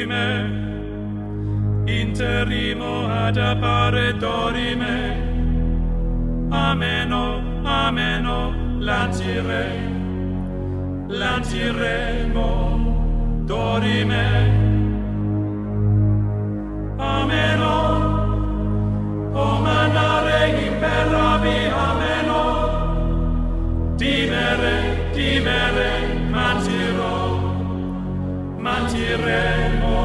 dorime, interimo ad appare dorime, ameno, ameno, lancire, lanciremo, dorime, ameno, o manare imperavi, ameno, timere, timere, mantiremo,